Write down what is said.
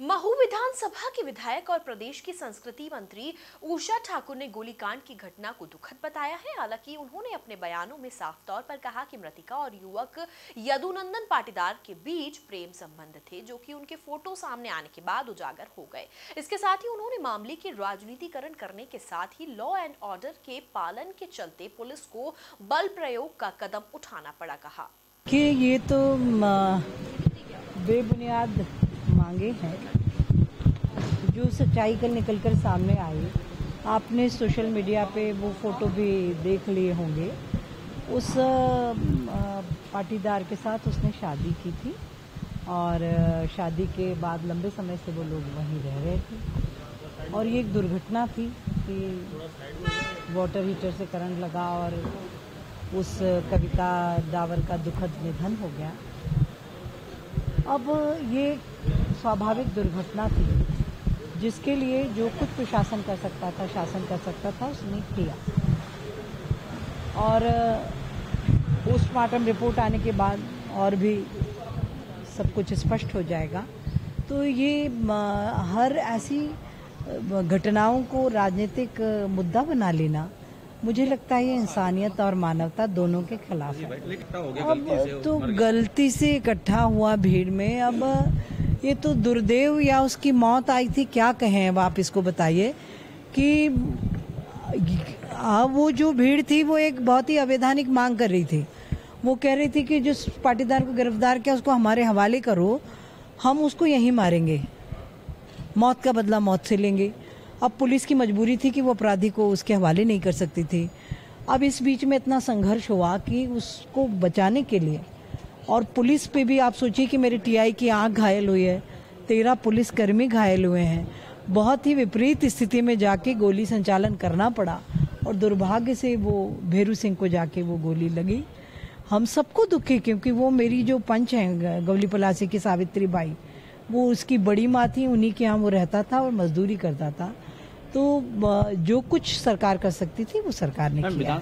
महू विधानसभा के विधायक और प्रदेश की संस्कृति मंत्री उषा ठाकुर ने गोलीकांड की घटना को दुखद बताया है। हालाँकि उन्होंने अपने बयानों में साफ़ तौर पर कहा कि मृतिका और युवक यदुनंदन पाटीदार के बीच प्रेम संबंध थे, जो कि उनके फ़ोटो सामने आने के बाद उजागर हो गए। इसके साथ ही उन्होंने मामले की राजनीतिकरण करने के साथ ही लॉ एंड ऑर्डर के पालन के चलते पुलिस को बल प्रयोग का कदम उठाना पड़ा कहा। कि ये तो बेबुनियाद मांगे हैं। जो सच्चाई कल निकल कर सामने आई, आपने सोशल मीडिया पे वो फ़ोटो भी देख लिए होंगे। उस पाटीदार के साथ उसने शादी की थी और शादी के बाद लंबे समय से वो लोग वहीं रह रहे थे। और ये एक दुर्घटना थी कि वाटर हीटर से करंट लगा और उस कविता डावर का दुखद निधन हो गया। अब ये स्वाभाविक दुर्घटना थी जिसके लिए जो कुछ प्रशासन कर सकता था शासन कर सकता था उसने किया। और पोस्टमार्टम रिपोर्ट आने के बाद और भी सब कुछ स्पष्ट हो जाएगा। तो ये हर ऐसी घटनाओं को राजनीतिक मुद्दा बना लेना मुझे लगता है ये इंसानियत और मानवता दोनों के खिलाफ है। अब तो गलती से इकट्ठा हुआ भीड़ में अब ये तो दुर्देव या उसकी मौत आई थी, क्या कहें अब आप इसको बताइए कि वो जो भीड़ थी, वो एक बहुत ही अवैधानिक मांग कर रही थी। वो कह रही थी कि जिस पाटीदार को गिरफ़्तार किया, उसको हमारे हवाले करो, हम उसको यहीं मारेंगे। मौत का बदला मौत से लेंगे। अब पुलिस की मजबूरी थी कि वो अपराधी को उसके हवाले नहीं कर सकती थी। अब इस बीच में इतना संघर्ष हुआ कि उसको बचाने के लिए और पुलिस पे भी आप सोचिए कि मेरे टीआई की आँख घायल हुई है। तेरह पुलिसकर्मी घायल हुए हैं। बहुत ही विपरीत स्थिति में जाके गोली संचालन करना पड़ा और दुर्भाग्य से वो भेरू सिंह को जाके वो गोली लगी। हम सबको दुख है क्योंकि वो मेरी जो पंच हैं गवली पलासी की सावित्री बाई वो उसकी बड़ी माँ थी उन्हीं के यहाँ वो रहता था और मजदूरी करता था। तो जो कुछ सरकार कर सकती थी वो सरकार ने किया